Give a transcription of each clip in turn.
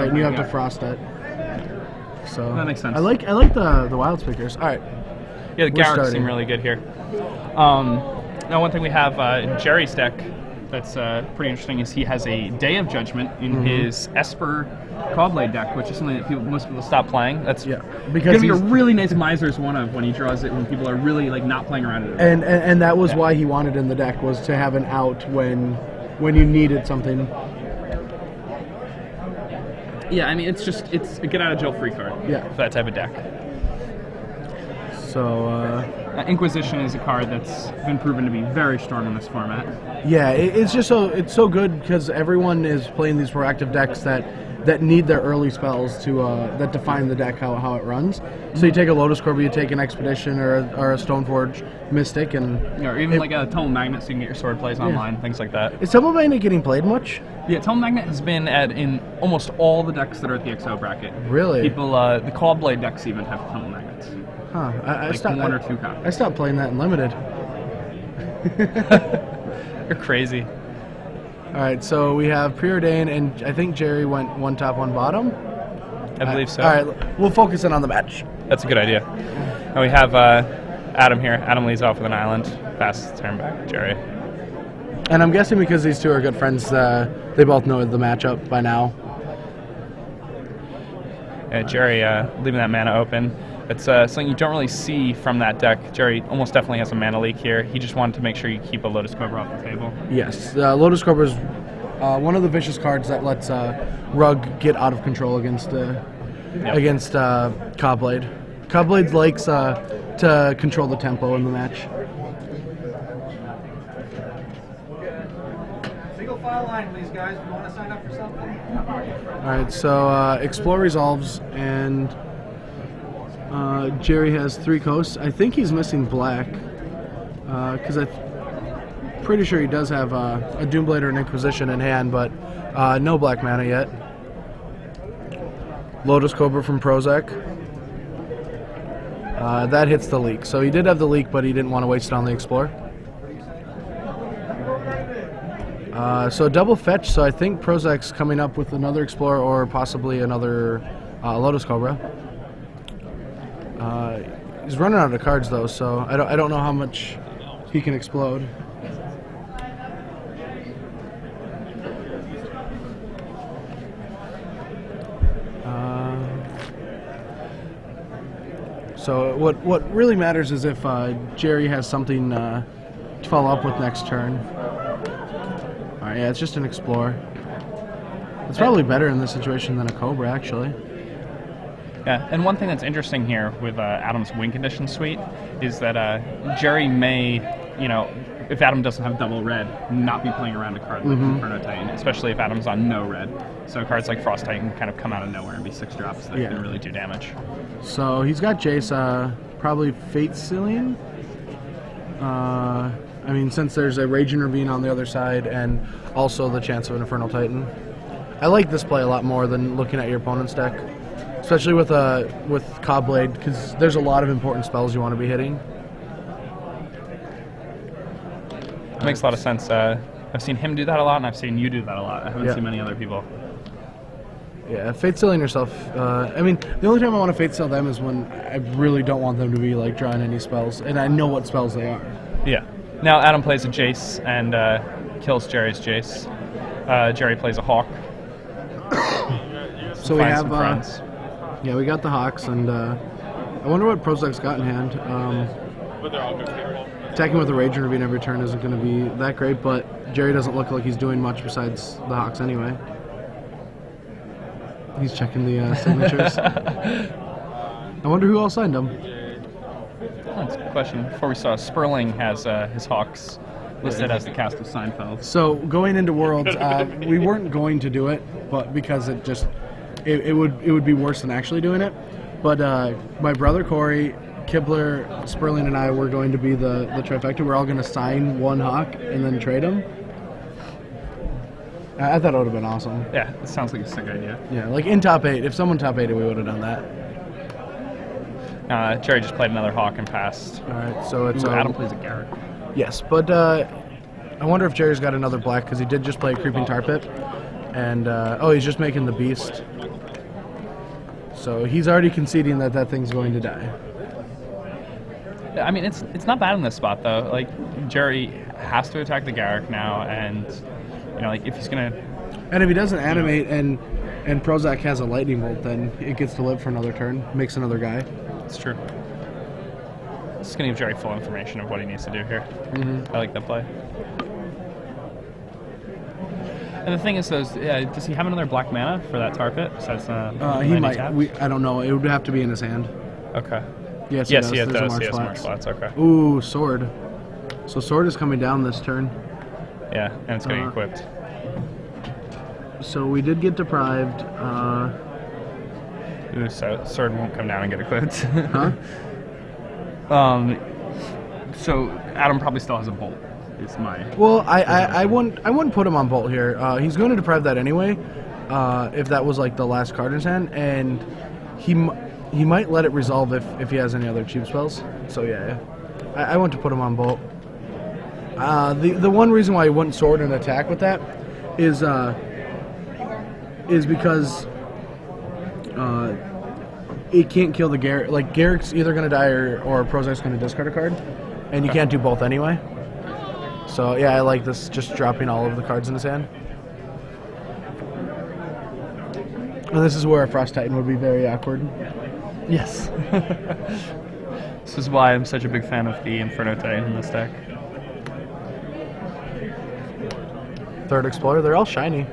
Right, and you have yeah. to frost it. So That makes sense. I like I like the the wild speakers. All right. Yeah, the We're seem really good here. Um, now, one thing we have uh, Gerry's deck that's uh, pretty interesting is he has a Day of Judgment in Mm-hmm. his Esper Caw-Blade deck, which is something that people, most people stop playing. That's Yeah, because gonna be a really nice Miser's one of when he draws it when people are really like not playing around it. And, and and that was why he wanted in the deck was to have an out when when you needed something. Yeah, I mean it's just it's a get out of jail free card. Yeah. for that type of deck. So uh, Inquisition is a card that's been proven to be very strong in this format. yeah, it, it's just so it's so good because everyone is playing these proactive decks that that need their early spells to uh, that define the deck how, how it runs. So you take a Lotus Cobra, you take an Expedition or a, or a Stoneforge Mystic, and You know, or even It- like a Tumble Magnet, so you can get your sword plays online, things like that. is Tumble Magnet getting played much? Yeah, Tumble Magnet has been at in almost all the decks that are at the XO bracket. Really? People, uh, the Caw-Blade decks even have Tumble Magnets. Huh? I, I Like stopped. one I, or two copies. I stopped playing that in limited. You're crazy. All right, so we have preordained, and I think Gerry went one top, one bottom. I believe so. All right, we'll focus in on the match. That's a good idea. And we have uh, Adam here. Adam leads off with an island. The turn back. Gerry. And I'm guessing because these two are good friends, uh, they both know the matchup by now. Uh, Gerry uh, leaving that mana open. It's uh, something you don't really see from that deck. Gerry almost definitely has a mana leak here. He just wanted to make sure you keep a Lotus Cobra off the table. Yes, uh, Lotus Cobra is uh, one of the vicious cards that lets uh, Rug get out of control against uh, Yep. against uh, Caw-Blade. Caw-Blade likes uh, to control the tempo in the match. Single file line, please, guys. Want to sign up for something. All right, so uh, Explore resolves, and uh, Gerry has three coasts. I think he's missing black, because I'm pretty sure he does have uh, a Doomblade or an Inquisition in hand, but uh, no black mana yet. Lotus Cobra from Prosak. Uh, that hits the leak. So he did have the leak, but he didn't want to waste it on the Explorer. Uh, so double fetch. So I think Prosak's coming up with another Explorer or possibly another uh, Lotus Cobra. Uh, he's running out of cards though, so I don't, I don't know how much he can explode. Uh, so what what really matters is if uh, Gerry has something uh, to follow up with next turn. All right, yeah, it's just an explorer. It's probably better in this situation than a cobra, actually. Yeah, and one thing that's interesting here with uh, Adam's win condition suite is that uh, Gerry may, you know, if Adam doesn't have double red, not be playing around a card like Inferno Titan, especially if Adam's on no red. So cards like Frost Titan kind of come out of nowhere and be six drops that Yeah. can really do damage. So he's got Jace, uh, probably Fate Sealing. Uh, I mean, since there's a Raging Ravine on the other side and also the chance of an Infernal Titan. I like this play a lot more than looking at your opponent's deck, especially with uh, with Caw-Blade, because there's a lot of important spells you want to be hitting. It makes a lot of sense. Uh, I've seen him do that a lot, and I've seen you do that a lot. I haven't Yeah. seen many other people. Yeah, Fate Sealing yourself. Uh, I mean, the only time I want to Fate Seal them is when I really don't want them to be like drawing any spells, and I know what spells they are. Yeah. Now Adam plays a Jace and uh, kills Gerry's Jace. Uh, Gerry plays a Hawk. So we have uh, friends. Yeah, we got the Hawks, and uh, I wonder what Prosak's got in hand. Um, But they're all good. attacking with a Raging Ravine every turn isn't going to be that great, but Gerry doesn't look like he's doing much besides the Hawks anyway. He's checking the uh, signatures. I wonder who all signed them. That's a good question. Before we saw, Sperling has uh, his Hawks listed as the cast of Seinfeld. So going into Worlds, uh, we weren't going to do it, but because it just it, it would it would be worse than actually doing it. But uh, my brother Corey, Kibler, Sperling, and I were going to be the the trifecta. We're all going to sign one hawk and then trade him. I, I thought it would have been awesome. Yeah, it sounds like a sick idea. Yeah, like in top eight. If someone top eight, we would have done that. Uh, Gerry just played another Hawk and passed. All right, so it's Ooh, um, Adam plays a Garruk. Yes, but uh, I wonder if Gerry's got another black because he did just play a Creeping Tar Pit, and uh, oh, he's just making the Beast. So he's already conceding that that thing's going to die. I mean, it's it's not bad in this spot though. Like Gerry has to attack the Garruk now, and you know, like if he's gonna, And if he doesn't animate and and Prosak has a lightning bolt, then it gets to live for another turn, makes another guy. it's true. It's gonna give Gerry full information of what he needs to do here. Mm-hmm. I like that play. And the thing is, though, is, uh, does he have another black mana for that tar pit? Besides, uh, Uh, he might. We, I don't know. It would have to be in his hand. okay. Yes, Yes, he he does. does. There's a He has Flats. flats. Okay. Ooh, sword. So sword is coming down this turn. Yeah, and it's getting Uh, equipped. So we did get deprived. Uh, Ooh, so sword won't come down and get equipped. huh? um, so Adam probably still has a bolt. Is my Well, I, I, I wouldn't I wouldn't put him on bolt here. Uh, he's going to deprive that anyway. Uh, if that was like the last card in his hand, and he m- he might let it resolve if, if he has any other cheap spells. So yeah, I, I want to put him on bolt. Uh, the the one reason why he wouldn't sword and attack with that is uh, is because uh, it can't kill the Garruk. Like Garruk's either going to die or or Prosak's going to discard a card, and you can't do both anyway. So yeah, I like this just dropping all of the cards in his hand. And this is where a Frost Titan would be very awkward. yes. this is why I'm such a big fan of the Inferno Titan in this deck. Third Explorer, they're all shiny.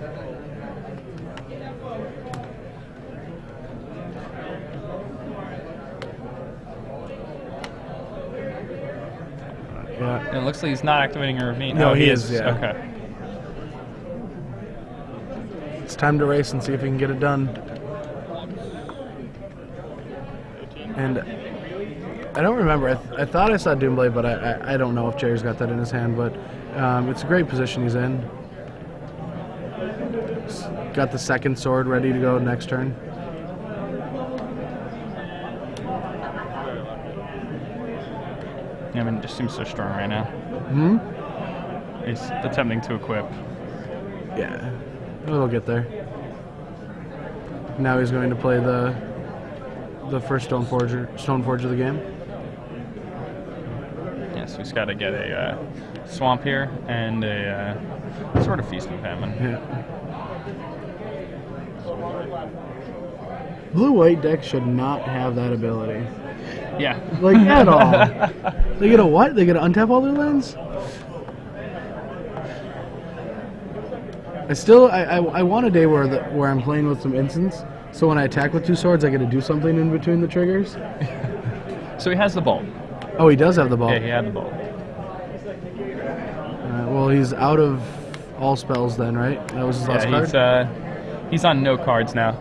Looks like he's not activating a ravine. No, oh, he is, yeah. Okay. It's time to race and see if he can get it done. And I don't remember. I, th- I thought I saw Doomblade, but I, I, I don't know if Gerry's got that in his hand. But um, it's a great position he's in. Got the second sword ready to go next turn. Yeah, I mean, it just seems so strong right now. Hmm? He's attempting to equip. Yeah, we'll get there. Now he's going to play the the first Stone Forger Stone Forge of the game. Yeah, so he's got to get a uh, swamp here and a uh, Sword of Feast and Famine. Yeah. Blue white deck should not have that ability. Yeah. Like at all. They get a what? They get to untap all their lands? I still I, I, I want a day where the, where I'm playing with some instants. So when I attack with two swords, I get to do something in between the triggers. So he has the ball. Oh, he does have the ball. Yeah, he had the ball. Uh, well, he's out of all spells then, right? That was his last Yeah, card. he's uh, he's on no cards now.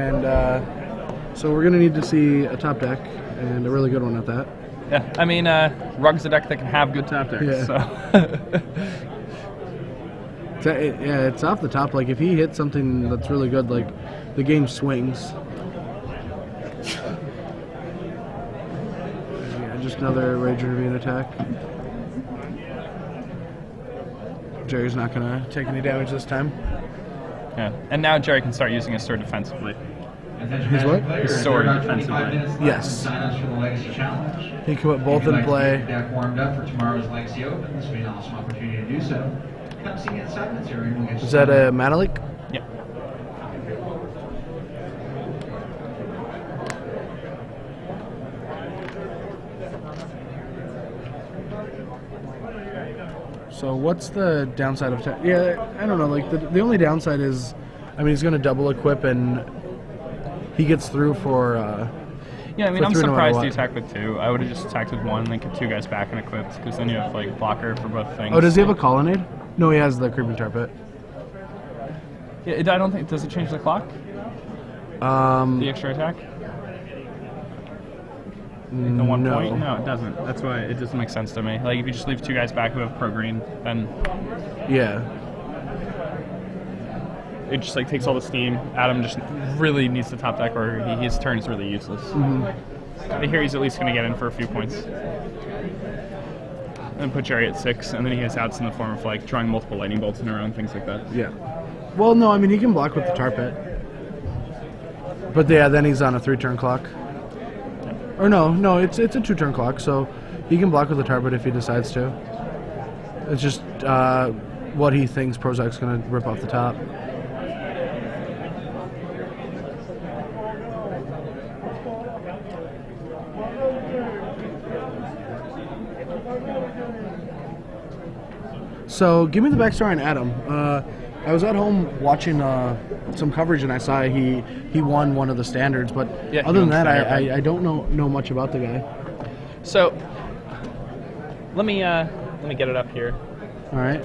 And uh, so we're gonna need to see a top deck and a really good one at that. Yeah, I mean, uh, Rug's a deck that can have good top decks. Yeah. So It's, it- yeah, it's off the top. Like if he hits something that's really good, like the game swings. Yeah, just another Rage Ravine attack. Gerry's not gonna take any damage this time. yeah, and now Gerry can start using his sword defensively. His what? His sword defensively. Yes. Sign ups for the Legacy Challenge. He can put both in like play. get your deck warmed up for tomorrow's Legacy Open. This will be an awesome opportunity to do so. Come see me inside the area we'll get Is that a mana leak? Yeah. So what's the downside of? Ta- yeah, I don't know. Like the the only downside is, I mean, he's gonna double equip and he gets through for. Uh, Yeah, I mean, I'm three no matter surprised he attacked with two. I would have just attacked with one, and then kept two guys back and equipped, because then you have like blocker for both things. oh, does he have a colonnade? No, he has the creeping tar pit. Yeah, it, I don't think. Does it change the clock? Um, The extra attack? The one no. point? No, it doesn't. That's why it doesn't make sense to me. Like if you just leave two guys back who have pro green, then Yeah. It just like takes all the steam. Adam just really needs to top deck, or he, his turn is really useless. I hear he's at least going to get in for a few points. And put Gerry at six, and then he has outs in the form of like drawing multiple lightning bolts in a row and things like that. Yeah. Well, no, I mean he can block with the tar pit. But yeah, then he's on a three-turn clock. Or no, no, it's it's a two-turn clock, so he can block with the tar pit if he decides to. It's just uh, what he thinks Prosak's gonna rip off the top. So give me the backstory on Adam. Uh, I was at home watching uh, some coverage and I saw he he won one of the standards, but Yeah, other than that, I, I, I don't know know much about the guy. So let me uh, let me get it up here. All right.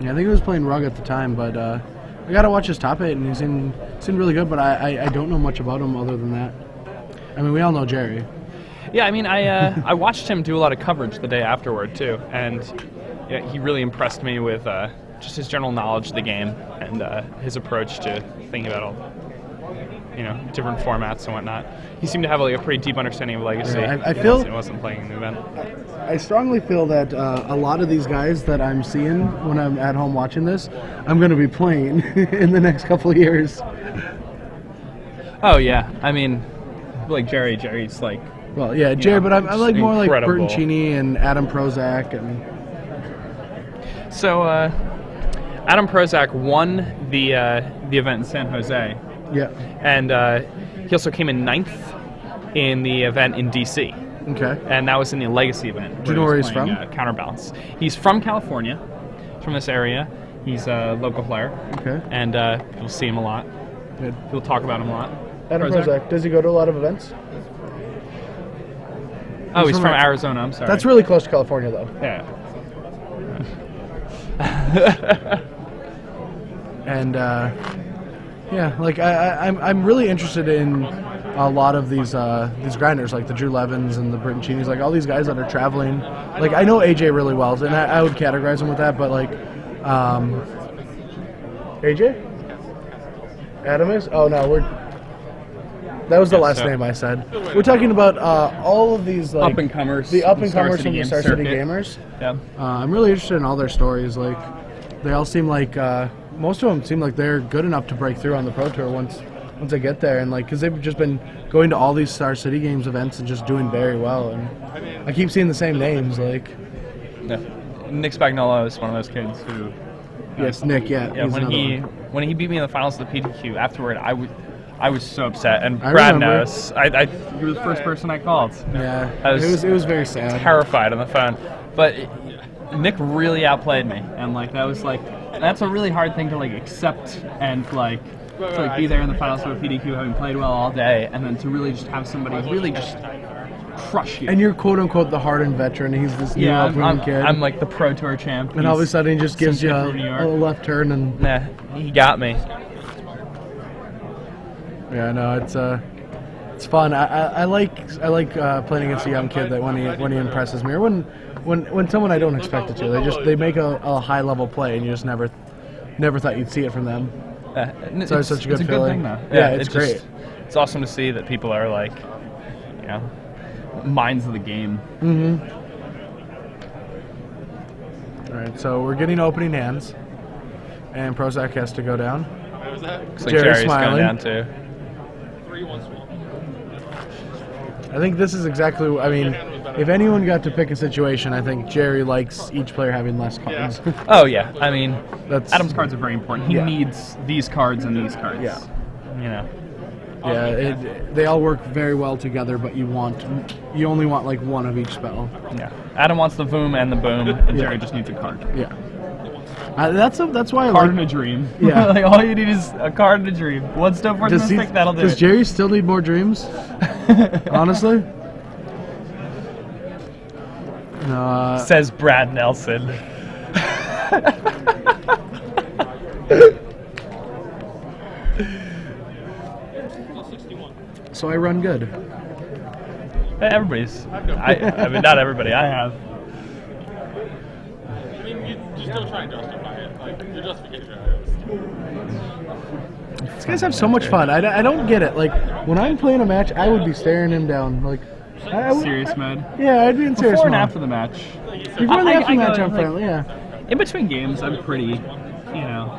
Yeah, I think he was playing rug at the time, but uh, I gotta watch his top eight, and he's in seemed really good. But I, I, I don't know much about him other than that. I mean, we all know Gerry. Yeah, I mean, I uh, I watched him do a lot of coverage the day afterward too, and yeah, he really impressed me with uh, just his general knowledge of the game and uh, his approach to thinking about all you know different formats and whatnot. He seemed to have like a pretty deep understanding of legacy. Yeah, I- I feel- as he wasn't playing in the event. I strongly feel that uh, a lot of these guys that I'm seeing when I'm at home watching this, I'm going to be playing in the next couple of years. Oh yeah, I mean, like Gerry, Gerry's like Well, yeah, Gerry, Yeah, but I'm, I like more like incredible. Bertoncini and Adam Prosak, and so. Uh, Adam Prosak won the uh, the event in San Jose. yeah, and uh, he also came in ninth in the event in DC, okay, and that was in the Legacy event. Do you know where he's from? Uh, counterbalance. He's from California, from this area. He's a local player, okay, and uh, you'll see him a lot. good. People talk about him a lot. Adam Prosak? Prosak, does he go to a lot of events? Oh, He's he's from from Arizona. I'm sorry. That's really close to California, though. yeah. and uh, yeah, like I, I, I'm I'm really interested in a lot of these uh, these grinders, like the Drew Levins and the Bertoncinis, like all these guys that are traveling. Like I know AJ really well, and I, I would categorize him with that. But like, um, AJ, Adam is. Oh no, we're. That was the Yeah, last so- name I said. We're talking about uh, all of these like Up and comers, the up and comers from the Star City. Gamers. Yeah. Uh, I'm really interested in all their stories. Like, they all seem like uh, most of them seem like they're good enough to break through on the pro tour once once they get there, and like because they've just been going to all these Star City Games events and just doing very well. And I keep seeing the same names. Like, yeah. Nick Spagnuolo is one of those kids who yes, Nick. Yeah, Yeah, when he one. when he beat me in the finals of the PTQ, afterward I would I was so upset, and I Brad remember. knows. I, I he was the first person I called. yeah, I was it was it was very sad. Terrified on the phone, but Nick really outplayed me, and like that was like that's a really hard thing to like accept and like to like be there in the finals of a PTQ, having played well all day, and then to really just have somebody really just crush you. and you're quote unquote the hardened veteran. He's this new yeah, up I'm, and I'm, kid. I'm like the pro tour champ. and all of a sudden he just gives you a, from New York. a left turn and Nah, he got me. Yeah, no, it's uh, it's fun. I, I, I like I like uh, playing against a young kid that when he when he impresses me, or when when when someone I don't expect it to. They just they make a, a high level play, and you just never never thought you'd see it from them. Uh, and So it's such a good it's a feeling. thing, though. Yeah, it's just- great. it's awesome to see that people are like, you know, minds of the game. Mhm. All right, so we're getting opening hands, and Prosak has to go down. Looks like Gerry's Gerry's smiling. going down too. I think this is exactly. I mean, if anyone got to pick a situation, I think Gerry likes each player having less cards. Oh yeah, I mean, That's Adam's cards are very important. He Yeah. needs these cards and these cards. Yeah. You know. Yeah, it, they all work very well together, but you want you only want like one of each spell. Yeah. Adam wants the boom and the boom, and Yeah. Gerry just needs a card. Yeah, uh, that's a, that's why I Card like. and a dream. Yeah. like all you need is a card and a dream. One stone for Does, he, stick, that'll do does it. Gerry still need more dreams? Honestly, no. Uh, Says Brad Nelson. so I run good. Everybody's. I, I mean, not everybody. I have. These guys have so much fun. I, I don't get it. Like when I'm playing a match, I would be staring him down. Like, I, I would- Serious mode. Yeah, I'd be in serious Before and mode. after the match. Before and I- I- after I match, I'm like- friendly. Yeah. In between games, I'm pretty, you know.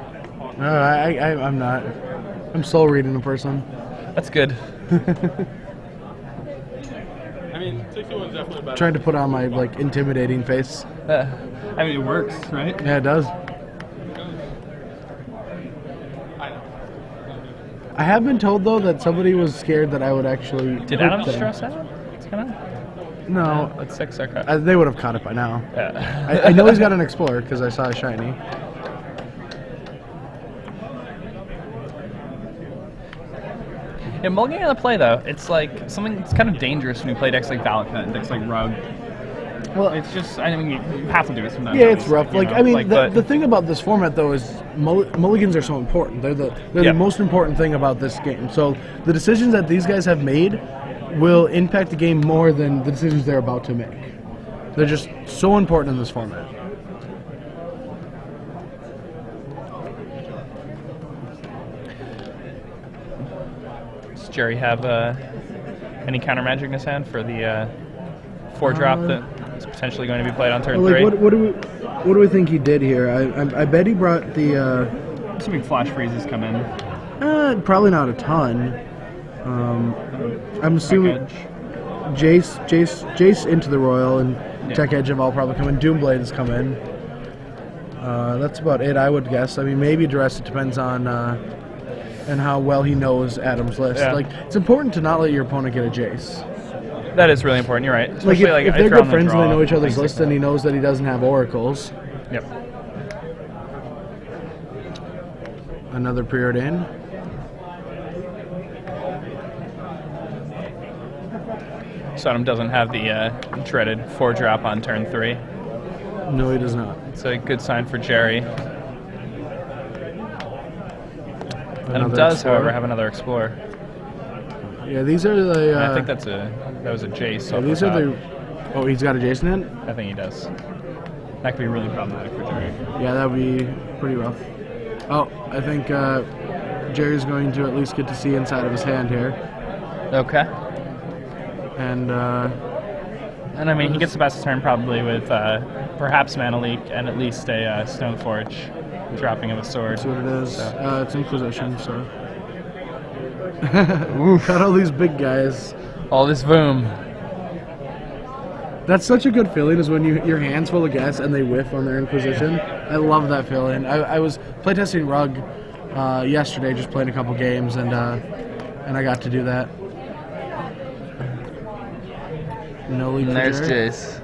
No, I, I, I'm not. I'm soul reading a person. That's good. I mean, 61 definitely better. Trying to put on my like intimidating face. Uh, I mean, it works, right? Yeah, it does. I know. I have been told though that somebody was scared that I would actually. Did Adam them. stress out? It's. No, Let's six uh, they would have caught it by now. Yeah. I, I know he's got an Explorer because I saw a shiny. Yeah, mulliganing on the play though, it's like something that's kind of dangerous when you play decks like Valakut and decks like Rug. Well, It's just, I mean, you you have to do it sometimes. yeah, it's rough. Like know, I mean, like, the, the thing about this format though is mulligans are so important. They're the they're Yeah. the most important thing about this game. So the decisions that these guys have made will impact the game more than the decisions they're about to make. They're just so important in this format. Does Gerry have uh, any counter magic in his hand for the uh, four drop Uh, that is potentially going to be played on turn Like three? what, what do we what do we think he did here? I I, I bet he brought the uh, Assuming flash freezes come in. uh, probably not a ton. Um, I'm assuming Jace Jace Jace into the Roil and Yeah. Tech Edge have all probably come in. Doomblade has come in. Uh, that's about it, I would guess. I mean, maybe Duress. It depends on uh, and how well he knows Adam's list. Yeah. Like, it's important to not let your opponent get a Jace. That is really important. You're right. Like, if, like, if they're good on the friends and they know each other's like list, and he knows that he doesn't have oracles. Yep. Another preordain. in. Adam doesn't have the uh, dreaded four drop on turn three. No, he does not. It's a good sign for Gerry. Adam Another does, Explorer. however, have another Explorer. Yeah, these are the. Uh, I think that's a that was a Jace. yeah, these the are the. Oh, he's got a Jason in. It. I think he does. That could be really problematic for Gerry. Yeah, that would be pretty rough. Oh, I think uh, Gerry's going to at least get to see inside of his hand here, Okay. and uh, And I mean, he gets the best turn probably with uh, perhaps Mana Leak and at least a uh, Stoneforge dropping of a sword. see what it is. Uh, it's Inquisition, so. got all these big guys. All this boom. That's such a good feeling is when you your hands full of gas and they whiff on their Inquisition. I love that feeling. I, I was playtesting Rug uh, yesterday, just playing a couple games, and uh, and I got to do that. No lead Gerry. Jace.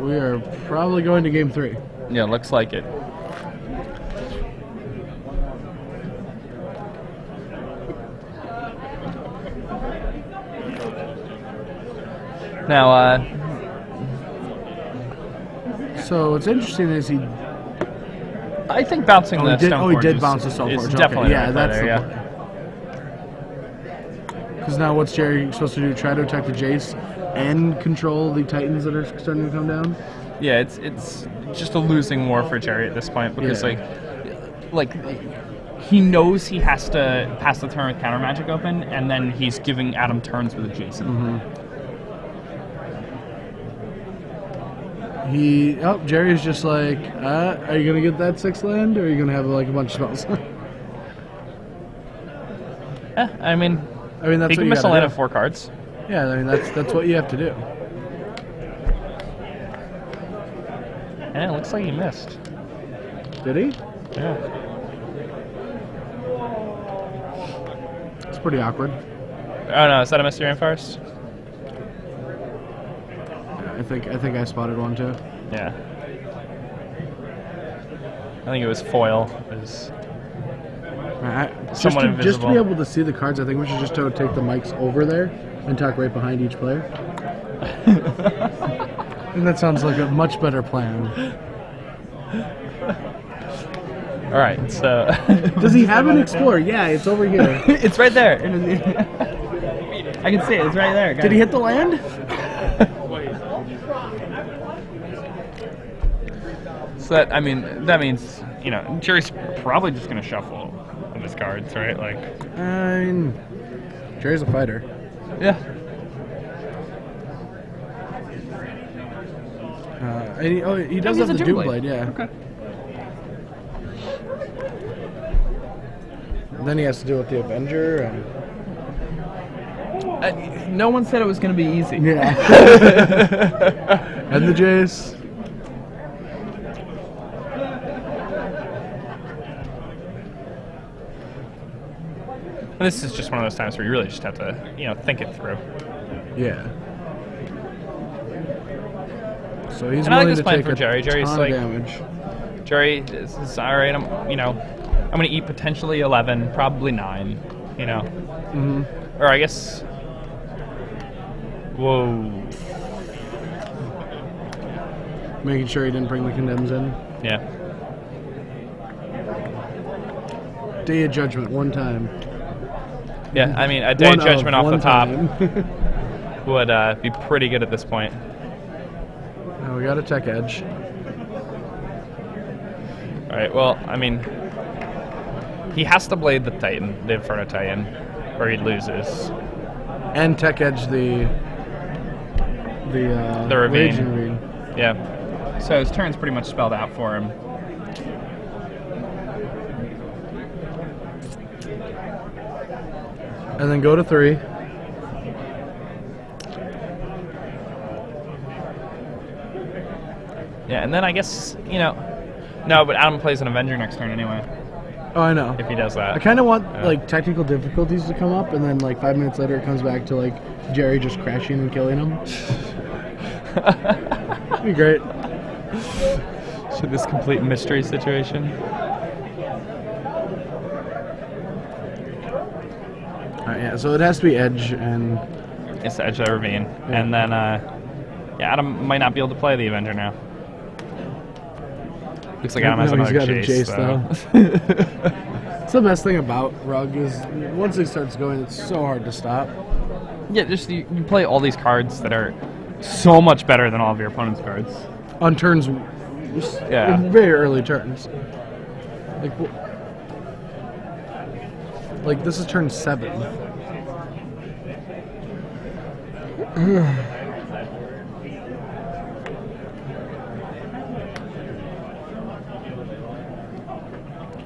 We are probably going to game three. Yeah, looks like it. Now, uh, So what's interesting is he I think bouncing Oh, the he did, oh, he did bounce the is Stoneforge. Okay, definitely yeah, the right that's the there. Because now what's Gerry supposed to do? Try to attack the Jace and control the Titans that are starting to come down? Yeah, it's it's just a losing war for Gerry at this point because Yeah. like like he knows he has to pass the turn with counter magic open, and then he's giving Adam turns with Jason. Mm-hmm. He oh Gerry's just like, uh, are you gonna get that six land, or are you gonna have like a bunch of spells? Yeah, I mean, I mean that's he what can you miss a land of four cards. Yeah, I mean that's that's what you have to do. Yeah, it looks like he missed. Did he? Yeah. It's pretty awkward. Oh no, is that a Misty Rainforest? I think I think I spotted one too. Yeah. I think it was foil. It was I, just, to, just to be able to see the cards, I think we should just take the mics over there and talk right behind each player. and that sounds like a much better plan. all right. So Does he have an Explorer? Yeah, it's over here. it's right there. I can see it. It's right there. Did he hit the land? So that I mean that means you know Gerry's probably just gonna shuffle of his cards, right? Like, I mean, Gerry's a fighter. yeah. Uh, and he, oh, he does have a the Doom Doom Blade. Blade, yeah. Okay. Then he has to deal with the Avenger and Uh, no one said it was going to be easy. yeah, and the Jace. This is just one of those times where you really just have to, you know, think it through. Yeah. So he's And I like this to plan for Gerry. Gerry's like- damage. Gerry is, is all right. I'm, you know, I'm going to eat potentially 11, probably 9, you know. hmm Or I guess. Whoa. Making sure he didn't bring the condemns in. Yeah. Day of Judgment, one time. Yeah, I mean, a day One of judgment off one the top time. would uh, be pretty good at this point. now we got a tech edge. All right, well, I mean, he has to blade the Titan, the Inferno Titan, or he loses. And tech edge the the uh, The ravine. Ravine. Yeah. So his turn's pretty much spelled out for him. And then go to three. Yeah, and then I guess, you know, no, but Adam plays an Avenger next turn anyway, Oh, I know. if he does that. I kind of want Yeah. like technical difficulties to come up, and then like five minutes later, it comes back to like Gerry just crashing and killing him. That'd be great. So this complete mystery situation. Right, yeah, so it has to be edge, and It's Edge of the Ravine. And then, uh, yeah, Adam might not be able to play the Avenger now. Looks like Adam has No, he's another a chase, Jace, though. it's the best thing about Rug is once it starts going, it's so hard to stop. yeah, just you, you play all these cards that are so much better than all of your opponent's cards. on turns, Yeah. very early turns. Like, like this is turn seven.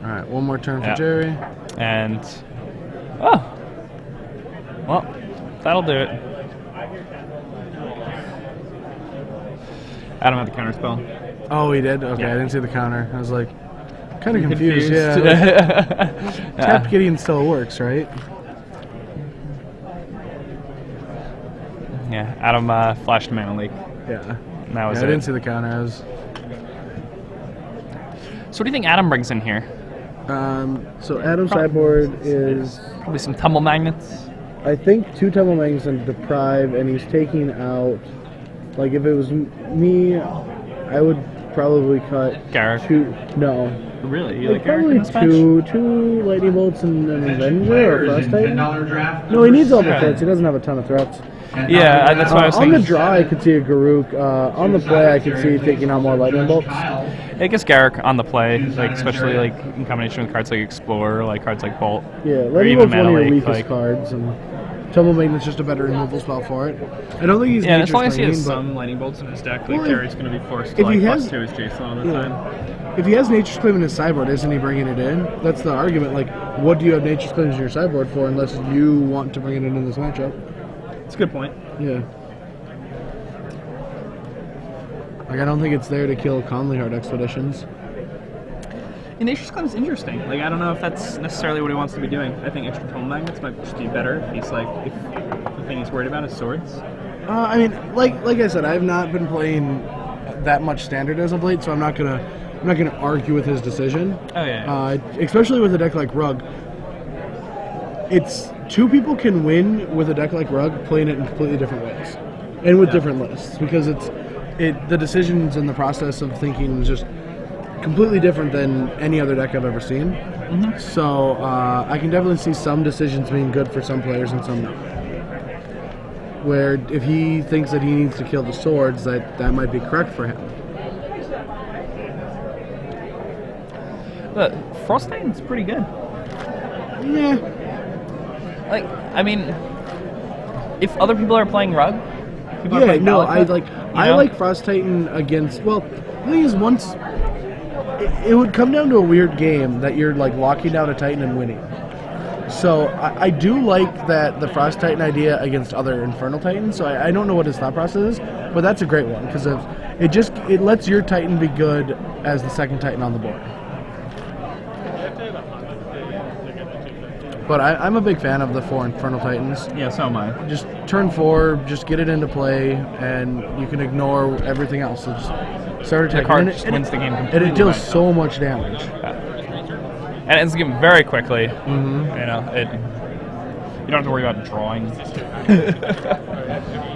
All right, one more turn for Gerry. And oh, well, that'll do it. Adam had the counter spell. Oh, he did. Okay, Yeah. I didn't see the counter. I was like, kind of confused. Yeah, like, tap. Gideon still works, right? yeah, Adam uh, flashed mana leak. Yeah. And that was yeah, I didn't see the counter. I was. So what do you think Adam brings in here? Um, so Adam's sideboard is, Probably some tumble magnets. I think, two Tumble Magnets and Deprive, and he's taking out. Like, if it was m- me, I would probably cut Garruk. two. No, Really? You like probably two, two lightning bolts and an Avenger or Frost Titan. No, he needs all the threats. He doesn't have a ton of threats. Yeah, I- that's draft. what I was Uh, on the thinking. draw, I could see a Garruk. Uh, on the play, I could see taking out more lightning bolts. Kyle. I guess Garruk on the play, like especially like in combination with cards like Explorer, like cards like Bolt. Yeah, or lightning even bolt's one of your Mana weakest like- cards, and Tumble Magnet's just a better removal spell for it. I don't think he's Yeah, as long as he has some lightning bolts in his deck, Well, like if- Gerry's going to be forced to like he has- two his Jason all the Yeah. time. If he has Nature's Claim in his sideboard, isn't he bringing it in? That's the argument. Like, what do you have Nature's Claim in your sideboard for unless you want to bring it in in this matchup? It's a good point. Yeah. Like, I don't think it's there to kill Khalni Heart Expeditions. And Nature's Claim is interesting. Like I don't know if that's necessarily what he wants to be doing. I think extra tumble magnets might just be better. If he's like if the thing he's worried about is swords. Uh, I mean, like like I said, I've not been playing that much standard as of late, so I'm not gonna I'm not gonna argue with his decision. Oh yeah. Uh, especially with a deck like Rug. It's two people can win with a deck like Rug playing it in completely different ways, and with Yeah. different lists because it's it the decisions and the process of thinking is just completely different than any other deck I've ever seen. Mm-hmm. So uh, I can definitely see some decisions being good for some players and some not. Where if he thinks that he needs to kill the swords, that that might be correct for him. Look, Frost Titan's pretty good. Yeah. Like, I mean, if other people are playing rug, people are Yeah, playing no, Valakut, I like I know? like Frost Titan against. Well, the thing is, once it, it would come down to a weird game that you're like locking down a Titan and winning. So I, I do like that the Frost Titan idea against other Infernal Titans. So I, I don't know what his thought process is, but that's a great one because it just it lets your Titan be good as the second Titan on the board. But I, I'm a big fan of the four Infernal Titans Yeah, so am I. just turn four, just get it into play, and you can ignore everything else. Just start attacking. card and it, wins the game And it deals so much damage. And it ends the game very quickly. Mm-hmm. You know, it. You don't have to worry about drawing.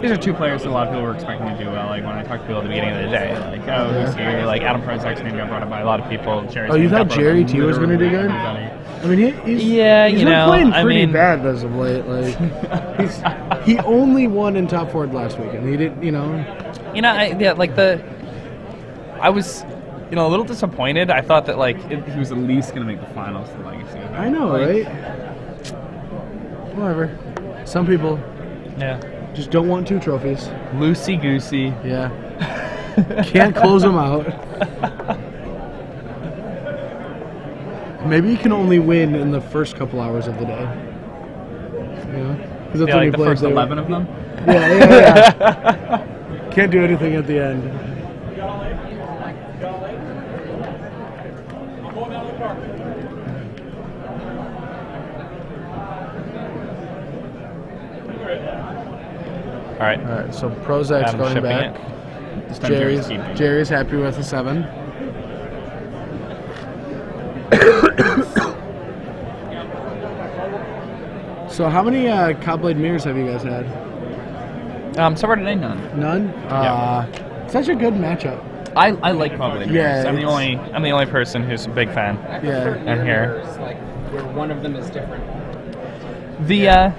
These are two players that a lot of people were expecting to do well. Like when I talked to people at the beginning of the day, like, oh, who's here? Like Adam Prosak's name got brought up by a lot of people. Gerry's Oh, you thought Gerry by T was gonna do good? everybody. I mean, he, he's Yeah, he's you been know, playing I pretty mean- bad as of late. Like he's, he only won in top four last weekend. He didn't, you know. You know, I, yeah, like the. I was, you know, a little disappointed. I thought that like it, he was at least gonna make the finals for Legacy. I know, Like, right? Whatever. Some people Yeah. Just don't want two trophies. Loosey goosey. Yeah. Can't close them out. Maybe you can only win in the first couple hours of the day. Yeah. Because that's Yeah, when you like the play first the- eleven of them. Yeah, yeah, yeah. Can't do anything at the end. All right. All right, so Prosak's Adam going back. it. Gerry's. Gerry's happy with a seven. so how many uh, Caw-Blade mirrors have you guys had? Um, so far today, none. None. Uh, such a good matchup. I, I like probably. Yeah, I'm the only I'm the only person who's a big fan. Yeah. And here. like where one of them is different. The uh,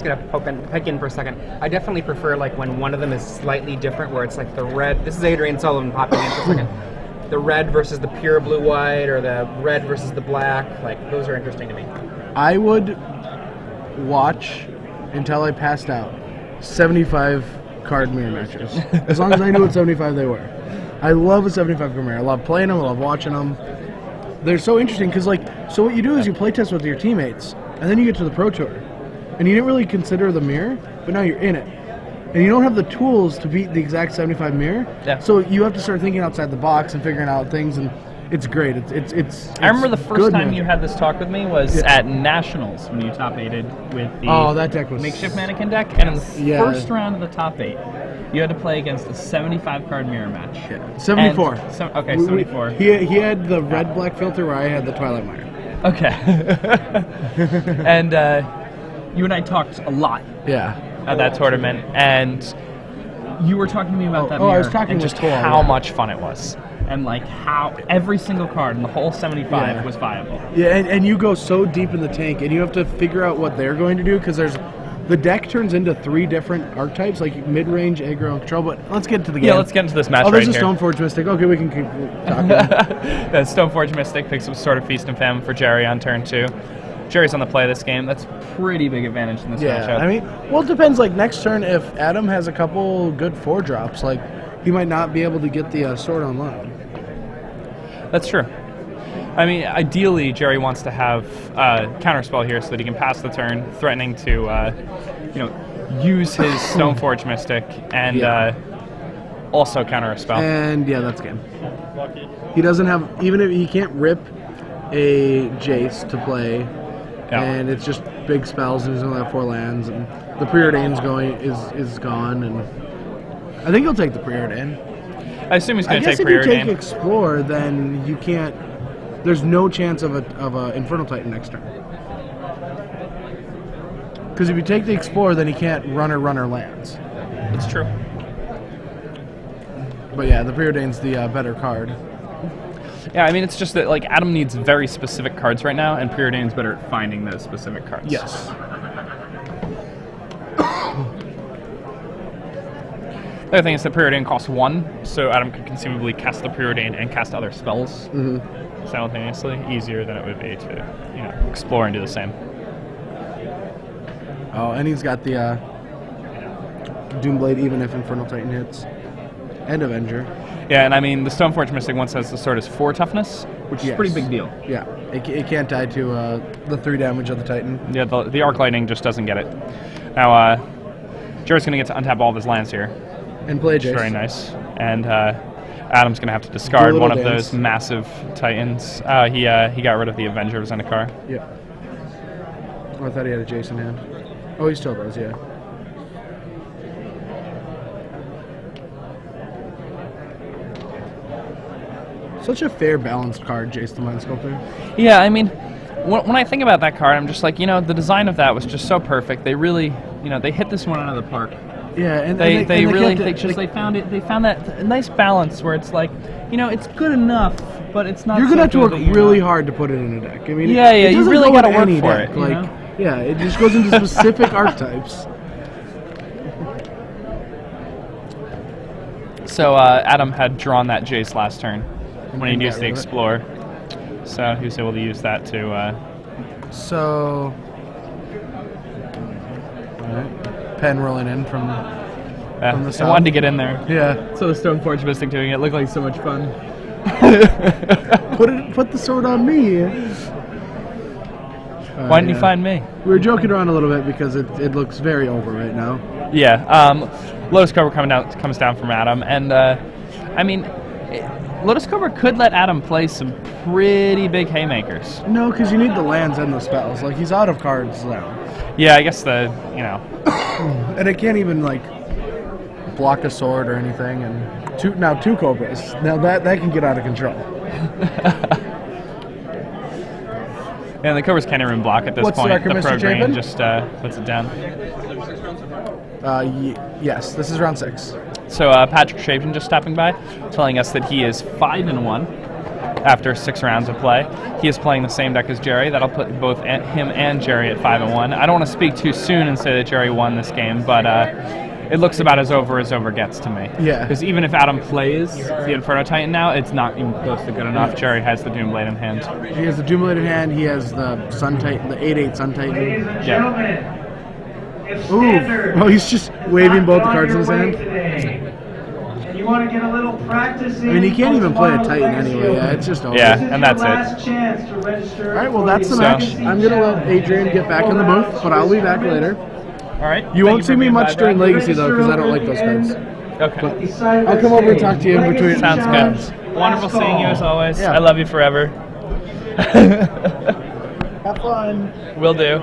Just gonna poke in, pick in for a second. I definitely prefer like when one of them is slightly different, where it's like the red. This is Adrian Sullivan popping in for a second. The red versus the pure blue white, or the red versus the black. Like those are interesting to me. I would watch until I passed out 75 card mirror matches. as long as I knew what 75 they were. I love a 75 card mirror. I love playing them. I love watching them. They're so interesting because, like, so what you do is you play test with your teammates, and then you get to the pro tour, and you didn't really consider the mirror, but now you're in it, and you don't have the tools to beat the exact 75 mirror. Yeah. So you have to start thinking outside the box and figuring out things, and it's great. It's it's it's. I remember the first time mirror. you had this talk with me was Yeah. at Nationals when you top eighted with the Oh, that deck was makeshift mannequin deck, and in the Yeah. first round of the top eight, you had to play against a 75 card mirror match. Yeah. 74. And- so- okay, We- 74. He, he had the red black filter where I had the Twilight Mire. Okay. and uh, you and I talked a lot Yeah. at that tournament, and you were talking to me about Oh, that oh, I was talking and just Cole, how yeah. much fun it was, and like how every single card in the whole 75 Yeah. was viable. Yeah, and, and you go so deep in the tank, and you have to figure out what they're going to do because there's the deck turns into three different archetypes, like mid range, aggro, and control. But let's get to the game. Yeah, let's get into this match Oh, right there's a here. Stoneforge Mystic. Okay, we can keep talking. the Stoneforge Mystic picks up Sword of Feast and Famine for Gerry on turn two. Gerry's on the play this game. That's pretty big advantage in this yeah, matchup. I mean, well, it depends. Like next turn, if Adam has a couple good four drops, like he might not be able to get the uh, sword online. That's true. I mean, ideally, Gerry wants to have uh, counterspell here so that he can pass the turn, threatening to, uh, you know, use his Stoneforge Mystic and Yeah. uh, also counter a spell. And yeah, that's game. He doesn't have even if he can't rip a Jace to play, Yeah. and it's just big spells, and he's only have four lands, and the preordain's going is is gone, and I think he'll take the preordain. I assume he's going to take preordain. I guess if you take explore, then you can't. There's no chance of a of a infernal titan next turn. Because if you take the explorer, then he can't runner runner lands. It's true. But yeah, the preordain's the uh, better card. Yeah, I mean, it's just that like Adam needs very specific cards right now, and preordain's better at finding those specific cards. Yes. The other thing is that Preordain costs one, so Adam could conceivably cast the Preordain and cast other spells simultaneously, easier than it would be to, you know, explore and do the same. Oh, and he's got the uh, Doomblade even if Infernal Titan hits. And Avenger. Yeah, and I mean, the Stoneforge Mystic one says the sword is four toughness, which is a pretty big deal. Yeah, it, it can't die to uh, the three damage of the Titan. Yeah, the, the Arc Lightning just doesn't get it. Now, uh, Jared's going to get to untap all of his lands here. And play Jace. very nice. And uh, Adam's going to have to discard one of dance. those massive Titans. Uh, he uh, he got rid of the Avenger of Zendikar. Yeah. Oh, I thought he had a Jason hand. Oh, he still does, yeah. Such a fair, balanced card, Jace the Mind Sculptor. Yeah, I mean, when, when I think about that card, I'm just like, you know, the design of that was just so perfect. They really, you know, they hit this one out of the park. Yeah, and They, and they, and really, they just, they found it, they found that nice balance where it's like, you know, it's good enough, but it's not. You're gonna have to work really not- hard to put it in a deck. I mean, Yeah, it, yeah, it you really go gotta in work any for deck. it, Like, know? yeah, it just goes into specific archetypes. So uh, Adam had drawn that Jace last turn when he used the rid of it. Explorer. So he was able to use that to. Uh, So, alright. pen rolling in from uh, From the I wanted to get in there. yeah. So the stone Stoneforge Mystic doing it looked like so much fun. Put it, put the sword on me. Why didn't you find me? We were joking around a little bit because it, it looks very over right now. Yeah, um, Lotus Cobra coming down comes down from Adam, and uh, I mean, it, Lotus Cobra could let Adam play some pretty big haymakers. No, because you need the lands and the spells. Like he's out of cards now, Yeah, I guess the you know and it can't even like block a sword or anything. And two now two cobras. Now that that can get out of control. yeah the Cobras can't even block at this What's the point. record, the Mr. Pro just uh, puts it down. Uh, y- yes, this is round six. So uh, Patrick Chapin just stopping by, telling us that he is five and one after six rounds of play. He is playing the same deck as Gerry. That'll put both him and Gerry at five and one. I don't want to speak too soon and say that Gerry won this game, but uh, it looks about as over as over gets to me. Yeah. Because even if Adam plays the Inferno Titan now, it's not even close to good enough. Gerry has the Doom Blade in hand. He has the Doom Blade in hand. He has the Sun Titan, the eight eight Sun Titan. Ladies and Yeah. Gentlemen, if Ooh, Standard oh, he's just waving both the cards in his hand. and you want to get a little practice in I mean, he can't even play a Titan anyway. Yeah, Open. it's just over. Yeah. This is and your that's it. chance to register. All right, well that's the the match. Legacy I'm gonna let Adrian get back in the booth, but I'll be back later. All right. You Thank won't see me much during Brad. Legacy though, because I don't like those cards. Okay. Decided I'll come over and talk to you in between. Sounds Challenge, good. last Wonderful seeing you as always. Yeah. I love you forever. Have fun. Will do.